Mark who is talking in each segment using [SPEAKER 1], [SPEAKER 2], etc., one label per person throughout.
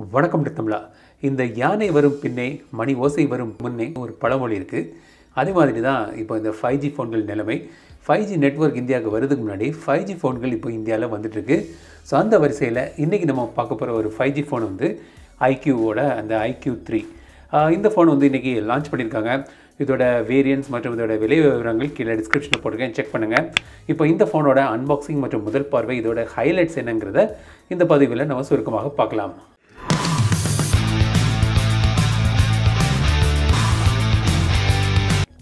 [SPEAKER 1] வணக்கம் தமிழா. இந்த யானை வரும் பின்னே மணி ஓசை வரும் முன்னே ஒரு பழமொழி இருக்குது அதே மாதிரி தான் இப்போ இந்த ஃபைவ் ஜி ஃபோன்கள் நிலைமை. ஃபைவ் ஜி நெட்ஒர்க் இந்தியாவுக்கு வரதுக்கு முன்னாடி ஃபைவ் ஜி ஃபோன்கள் இப்போ இந்தியாவில் வந்துட்டுருக்கு ஸோ அந்த வரிசையில் இன்றைக்கி நம்ம பார்க்க போகிற ஒரு ஃபைவ் ஜி ஃபோன் வந்து ஐக்யூவோட அந்த ஐக்யூ த்ரீ இந்த ஃபோன் வந்து இன்றைக்கி லான்ச் பண்ணியிருக்காங்க. இதோட வேரியன்ஸ் மற்றும் இதோட விலை விவரங்கள் கீழே டிஸ்கிரிப்ஷனில் போட்டிருக்கேன். செக் பண்ணுங்கள் இப்போ இந்த ஃபோனோட அன்பாக்சிங் மற்றும் முதல் பார்வை இதோட ஹைலைட்ஸ் என்னங்கிறத இந்த பதிவில் நம்ம சுருக்கமாக பார்க்கலாம்.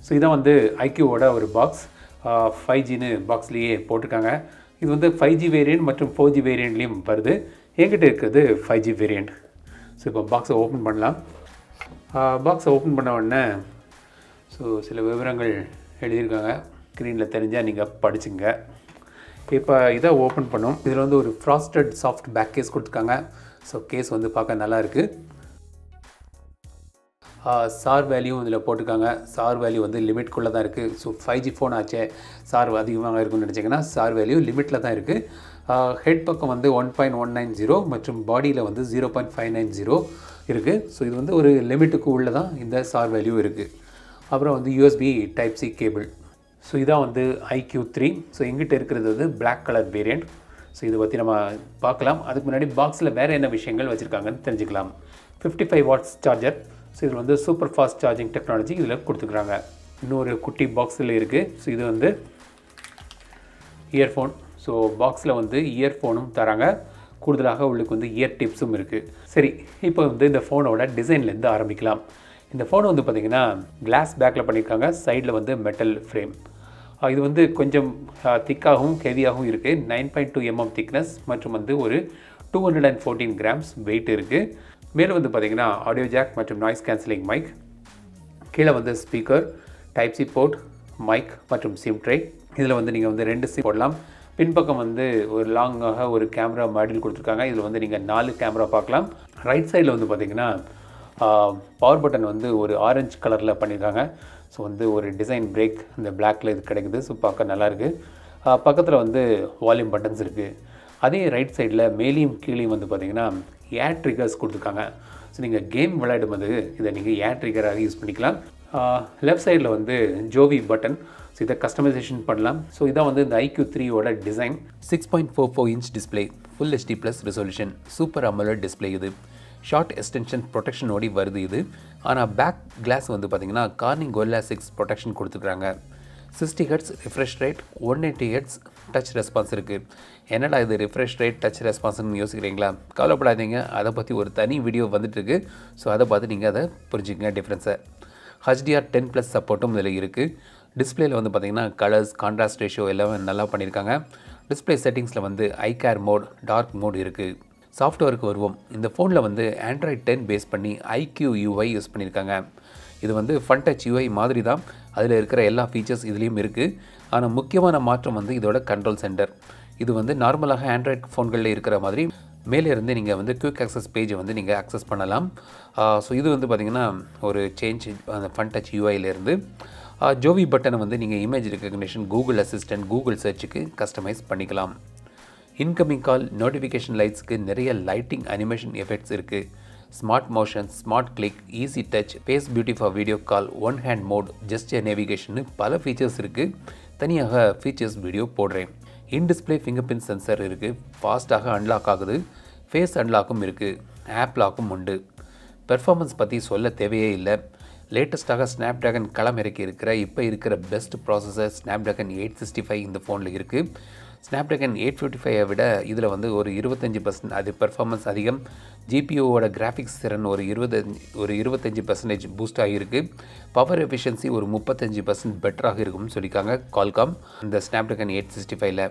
[SPEAKER 1] ஸோ இதான் வந்து ஐக்யூவோட ஒரு பாக்ஸ் ஃபைவ் ஜின்னு பாக்ஸ்லேயே போட்டிருக்காங்க. இது வந்து ஃபைவ் ஜி வேரியண்ட் மற்றும் ஃபோர் ஜி வேரியண்ட்லேயும் வருது. என்கிட்ட இருக்கிறது ஃபைவ் ஜி வேரியண்ட் ஸோ இப்போ பாக்ஸை ஓப்பன் பண்ணலாம். பாக்ஸை ஓப்பன் பண்ண உடனே ஸோ சில விவரங்கள் எழுதியிருக்காங்க. ஸ்க்ரீனில் தெரிஞ்சால் நீங்கள் படிச்சுங்க. இப்போ இதை ஓப்பன் பண்ணோம். இதில் வந்து ஒரு ஃப்ராஸ்டட் சாஃப்ட் பேக் கேஸ் கொடுத்துருக்காங்க. ஸோ கேஸ் வந்து பார்க்க நல்லா இருக்குது சார் வேல்யூ இதில் போட்டிருக்காங்க. சார் வேல்யூ வந்து லிமிட்குள்ளே தான் இருக்குது. ஸோ ஃபைவ் ஜி ஃபோன் ஆச்சே சார் அதிகமாக இருக்குன்னு நினச்சிங்கன்னா சார் வேல்யூ லிமிட்டில் தான் இருக்குது. ஹெட் பக்கம் வந்து one point one nine zero மற்றும் பாடியில் வந்து zero point five nine zero இருக்குது. ஸோ இது வந்து ஒரு லிமிட்டுக்கு உள்ளே தான் இந்த சார் வேல்யூ இருக்குது. அப்புறம் வந்து USB type C cable so இதான் வந்து ஐக்யூ த்ரீ ஸோ எங்கிட்ட இருக்கிறது வந்து பிளாக் கலர் வேரியண்ட் ஸோ இதை பற்றி நம்ம பார்க்கலாம். அதுக்கு முன்னாடி பாக்ஸில் வேறு என்ன விஷயங்கள் வச்சுருக்காங்கன்னு தெரிஞ்சுக்கலாம். Fifty five watts charger so இதில் வந்து சூப்பர் ஃபாஸ்ட் சார்ஜிங் டெக்னாலஜி இதில் கொடுத்துக்கிறாங்க. இன்னொரு குட்டி பாக்ஸில் இருக்குது ஸோ இது வந்து இயர்ஃபோன் ஸோ பாக்ஸில் வந்து இயர்ஃபோனும் தராங்க. கூடுதலாக உள்ளுக்கு வந்து இயர் டிப்ஸும் இருக்குது சரி இப்போ வந்து இந்த ஃபோனோட டிசைன்லேருந்து ஆரம்பிக்கலாம். இந்த ஃபோன் வந்து பார்த்திங்கன்னா கிளாஸ் பேக்கில் பண்ணியிருக்காங்க சைடில் வந்து மெட்டல் ஃப்ரேம் இது வந்து கொஞ்சம் திக்காகவும் ஹெவியாகவும் இருக்குது nine point two MM thickness மற்றும் வந்து ஒரு two hundred and fourteen grams weight இருக்குது மேலும் வந்து பார்த்திங்கன்னா ஆடியோ ஜாக் மற்றும் நாய்ஸ் கேன்சலிங் மைக் கீழே வந்து speaker type C port mic மற்றும் சிம் ட்ரே இதில் வந்து நீங்கள் வந்து ரெண்டு சிம் போடலாம். பின்பக்கம் வந்து ஒரு லாங்காக ஒரு கேமரா மாடியில் கொடுத்துருக்காங்க. இதில் வந்து நீங்கள் நாலு கேமரா பார்க்கலாம். ரைட் சைடில் வந்து பார்த்திங்கன்னா பவர் பட்டன் வந்து ஒரு ஆரஞ்சு கலரில் பண்ணியிருக்காங்க ஸோ வந்து ஒரு டிசைன் பிரேக் இந்த பிளாக்கில் இது கிடைக்குது. ஸோ பார்க்க நல்லாயிருக்கு பக்கத்தில் வந்து வால்யூம் பட்டன்ஸ் இருக்குது அதே ரைட் சைடில் மேலேயும் கீழேயும் வந்து பார்த்திங்கன்னா ஏர் ட்ரிகர்ஸ் கொடுத்துருக்காங்க. ஸோ நீங்கள் கேம் விளையாடும்போது இதை நீங்கள் ஏர் ட்ரிகராக யூஸ் பண்ணிக்கலாம். லெஃப்ட் சைடில் வந்து ஜோவி பட்டன் ஸோ இதை கஸ்டமைசேஷன் பண்ணலாம். ஸோ இதான் வந்து இந்த ஐக்யூ த்ரீயோட design six point four four inch display full HD plus resolution super AMOLED display இது. ஷார்ட் எக்ஸ்டென்ஷன் ப்ரொடெக்ஷனோடி வருது இது. ஆனால் பேக் கிளாஸ் வந்து பார்த்திங்கன்னா கார்னிங் கோல்லா சிக்ஸ் ப்ரொடெக்ஷன் கொடுத்துருக்காங்க. Sixty hertz refresh rate one eighty hertz touch response இருக்குது என்னடா இது ரிஃப்ரெஷ் ரேட் டச் ரெஸ்பான்ஸ்னு யோசிக்கிறீங்களா? கவலைப்படாதீங்க. அதை பற்றி ஒரு தனி வீடியோ வந்துட்டுருக்கு. ஸோ அதை பார்த்து நீங்கள் அதை புரிஞ்சுக்கங்க டிஃப்ரென்ஸை ஹச்டிஆர் டென் ப்ளஸ் சப்போர்ட்டும் இதில் இருக்குது டிஸ்பிளேயில் வந்து பார்த்திங்கன்னா கலர்ஸ் கான்ட்ராஸ்ட் ரேஷியோ எல்லாமே நல்லா பண்ணியிருக்காங்க டிஸ்பிளே செட்டிங்ஸில் வந்து eye care mode dark mode இருக்குது சாஃப்ட்வேருக்கு வருவோம். இந்த ஃபோனில் வந்து ஆண்ட்ராய்ட் டென் பேஸ் பண்ணி ஐக்யூ யூஐ யூஸ் பண்ணியிருக்காங்க இது வந்து ஃபன் டச் யூஐ மாதிரி தான் அதில் இருக்கிற எல்லா ஃபீச்சர்ஸ் இதுலேயும் இருக்குது ஆனால் முக்கியமான மாற்றம் வந்து இதோட கண்ட்ரோல் சென்டர் இது வந்து நார்மலாக ஆண்ட்ராய்ட் ஃபோன்களில் இருக்கிற மாதிரி மேலே இருந்து நீங்கள் வந்து குயிக் ஆக்சஸ் பேஜை வந்து நீங்கள் ஆக்சஸ் பண்ணலாம். ஸோ இது வந்து பார்த்திங்கன்னா ஒரு சேஞ்ச் அந்த ஃபன் டச் யூஐலேருந்து ஜோவி பட்டனை வந்து நீங்கள் image recognition Google Assistant Google சர்ச்சுக்கு கஸ்டமைஸ் பண்ணிக்கலாம். இன்கமிங் கால் நோட்டிஃபிகேஷன் லைட்ஸ்க்கு நிறைய லைட்டிங் அனிமேஷன் எஃபெக்ட்ஸ் இருக்குது smart motion smart click easy touch face beauty for video call one hand mode just navigation பல ஃபீச்சர்ஸ் இருக்குது தனியாக ஃபீச்சர்ஸ் வீடியோ போடுறேன். In display fingerprint sensor இருக்குது ஃபாஸ்ட்டாக அன்லாக் ஆகுது. ஃபேஸ் அன்லாக்கும் இருக்குது ஆப் லாக்கும் உண்டு. பெர்ஃபார்மன்ஸ் பற்றி சொல்ல தேவையே இல்லை. லேட்டஸ்ட்டாக ஸ்னாப் ட்ராகன் களம் இறக்கி இருக்கிற இப்போ இருக்கிற best processor Snapdragon eight sixty five இந்த ஃபோனில் இருக்குது ஸ்னாப் ட்ராகன் எயிட் ஃபிஃப்டி ஃபைவை விட இதில் வந்து ஒரு இருபத்தஞ்சி பர்சன்ட் அது பெர்ஃபார்மன்ஸ் அதிகம். ஜிபிஓவோட கிராஃபிக்ஸ் திறன் ஒரு இருபத்தஞ்சி ஒரு இருபத்தஞ்சி பர்சன்டேஜ் பூஸ்ட் ஆகியிருக்கு. பவர் எஃபிஷியன்சி ஒரு முப்பத்தஞ்சு பர்சன்ட் பெட்டராக இருக்கும்னு சொல்லியிருக்காங்க கால்காம் இந்த ஸ்னாப் ட்ராகன் எயிட் சிக்ஸ்டி ஃபைவ்ல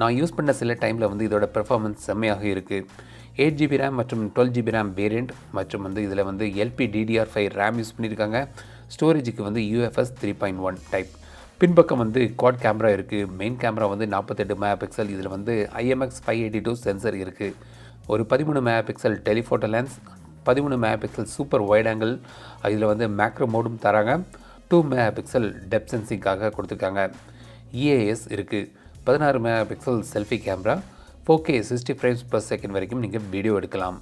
[SPEAKER 1] நான் யூஸ் பண்ண சில டைமில் வந்து இதோட பெர்ஃபார்மன்ஸ் செம்மையாக இருக்குது எயிட் ஜிபி ரேம் மற்றும் டுவெல் ஜிபி ரேம் வேரியண்ட் மற்றும் வந்து இதில் வந்து LP DDR five RAM use பண்ணியிருக்காங்க. ஸ்டோரேஜுக்கு வந்து UFS three point one type பின்பக்கம் வந்து குவாட் கேமரா இருக்குது மெயின் கேமரா வந்து நாற்பத்தெட்டு மெகா பிக்சல் இதில் வந்து IMX five eighty two sensor இருக்குது ஒரு பதிமூணு மெகா பிக்சல் டெலிஃபோட்டோ லென்ஸ் பதிமூணு megapixel super wide angle இதில் வந்து மேக்ரோ மோடும் தராங்க. டூ மெகா பிக்சல் டெப் சென்சிங்காக கொடுத்துருக்காங்க. இஏஎஸ் இருக்குது பதினாறு megapixel selfie camera four K sixty frames per second வரைக்கும் நீங்கள் வீடியோ எடுக்கலாம்.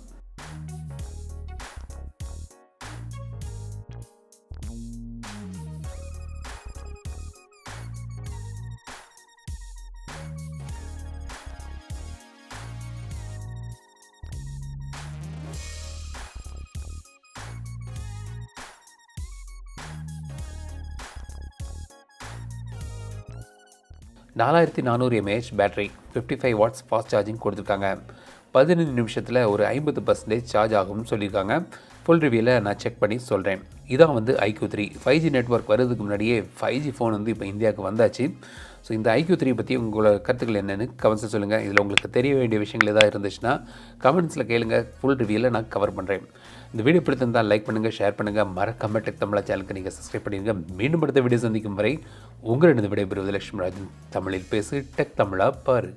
[SPEAKER 1] நாலாயிரத்தி நானூறு mAh battery fifty five watts fast charging கொடுத்துருக்காங்க. பதினஞ்சு நிமிஷத்தில் ஒரு ஐம்பது பர்சன்டேஜ் சார்ஜ் ஆகும்னு சொல்லியிருக்காங்க. ஃபுல் ரிவியூவில் நான் செக் பண்ணி சொல்கிறேன் இதான் வந்து iQOO three. Five G network வர்றதுக்கு முன்னாடியே ஃபைவ் ஜி ஃபோன் வந்து இப்போ இந்தியாவுக்கு வந்தாச்சு. ஸோ இந்த ஐக்யூ த்ரீ பற்றி உங்களோட கருத்துக்கள் என்னென்னு கமெண்ட்ஸில் சொல்லுங்கள் இதில் உங்களுக்கு தெரிய வேண்டிய விஷயங்கள் எதாவது இருந்துச்சுன்னா கமெண்ட்ஸில் கேளுங்க. ஃபுல் ரிவியூவில் நான் கவர் பண்ணுறேன் இந்த வீடியோ பிடித்திருந்தால் லைக் பண்ணுங்கள் ஷேர் பண்ணுங்கள் மறக்காம டெக் தமிழா சேனலுக்கு நீங்கள் சப்ஸ்கிரைப் பண்ணிடுங்க. மீண்டும் அடுத்த வீடியோ சந்திக்கும் வரை உங்களிடம் விடைபெறுவது லட்சுமி ராஜன் தமிழில் பேசு டெக் தமிழா பாரு.